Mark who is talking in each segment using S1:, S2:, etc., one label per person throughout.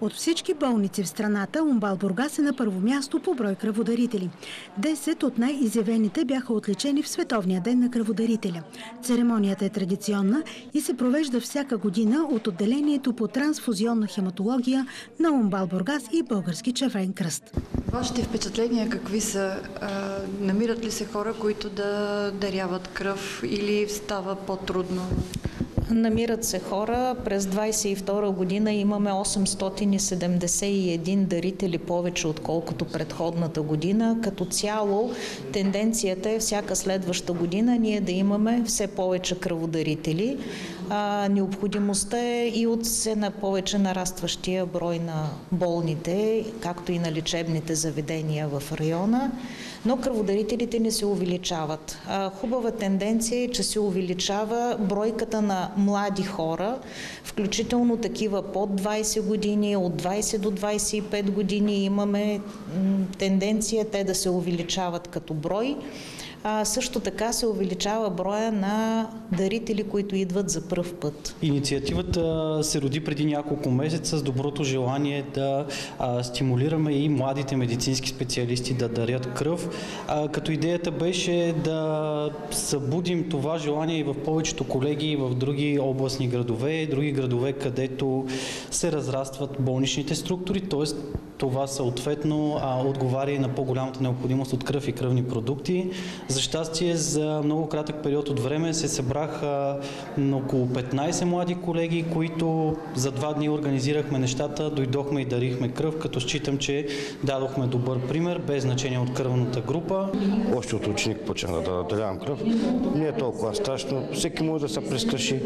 S1: От всички болници в страната, Умбал Бургас е на първо място по брой кръводарители. Десет от най-изявените бяха отличени в Световния ден на кръводарителя. Церемонията е традиционна и се провежда всяка година от отделението по трансфузионна хематология на Умбал Бургас и Български червен кръст.
S2: Вашите впечатления какви са? намират ли се хора, които да даряват кръв или става по-трудно?
S3: Намират се хора. През 22 година имаме 871 дарители повече, отколкото предходната година. Като цяло тенденцията е всяка следваща година ние да имаме все повече кръводарители. А, необходимостта е и от се на повече нарастващия брой на болните, както и на лечебните заведения в района но кръводарителите не се увеличават. Хубава тенденция е, че се увеличава бройката на млади хора, включително такива под 20 години, от 20 до 25 години имаме тенденция те да се увеличават като брой. А, също така се увеличава броя на дарители, които идват за пръв път.
S4: Инициативата се роди преди няколко месеца с доброто желание да стимулираме и младите медицински специалисти да дарят кръв, като идеята беше да събудим това желание и в повечето колеги в други областни градове, други градове, където се разрастват болничните структури, т.е. това съответно отговаря и на по-голямата необходимост от кръв и кръвни продукти. За щастие, за много кратък период от време се събраха около 15 млади колеги, които за два дни организирахме нещата, дойдохме и дарихме кръв, като считам, че дадохме добър пример, без значение от кръвната група.
S5: Още от ученик почнах да дарявам кръв. Не е толкова страшно. Всеки може да се прескаши.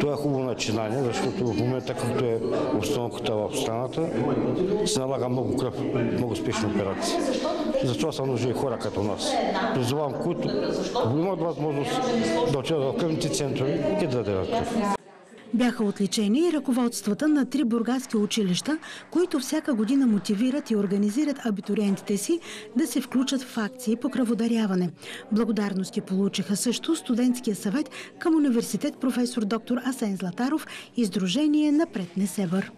S5: Това е хубаво начинание, защото в момента, както е обстановката в страната, се налага много кръв, много спешни операции. Затова са нужни хора като нас. Призовавам, които имат възможност да отидат в кръвните центрове и да дадат кръв.
S1: Бяха отличени и ръководствата на три бургаски училища, които всяка година мотивират и организират абитуриентите си да се включат в акции по кръводаряване. Благодарности получиха също студентския съвет към университет професор доктор Асен Златаров и Сдружение се вър.